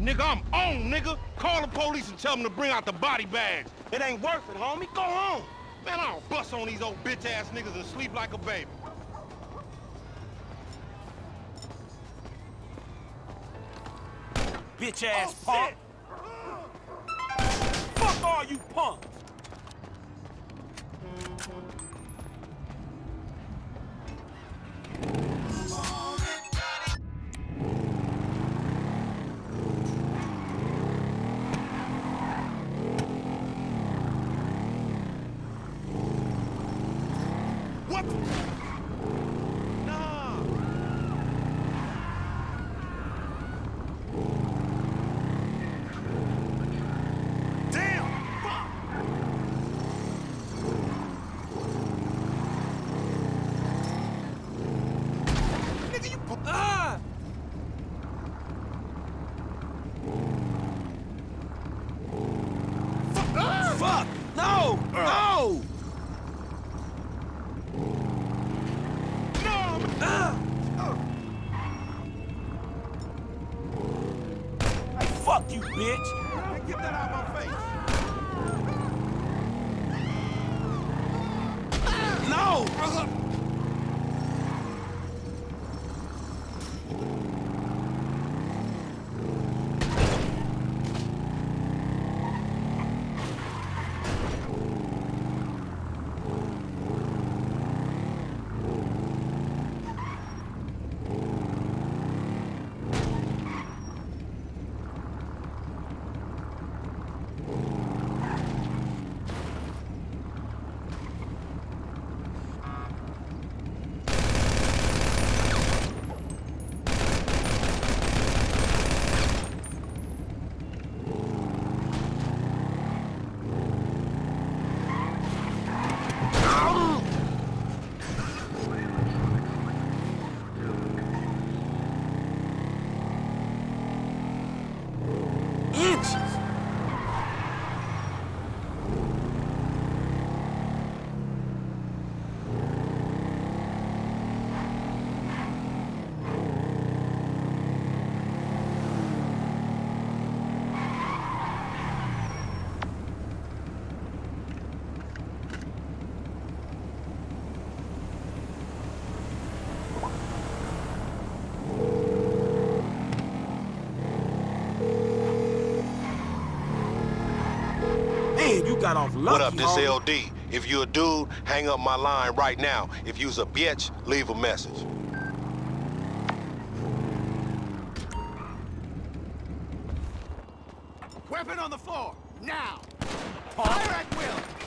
Nigga, I'm on, nigga. Call the police and tell them to bring out the body bags. It ain't worth it, homie. Go home. Man, I don't bust on these old bitch-ass niggas and sleep like a baby. Bitch-ass oh, What? Fuck you, bitch! Get that out of my face! No! You got off lucky, What up, this homie. LD. If you a dude, hang up my line right now. If you's a bitch, leave a message. Weapon on the floor, now! Fire at will! Give it...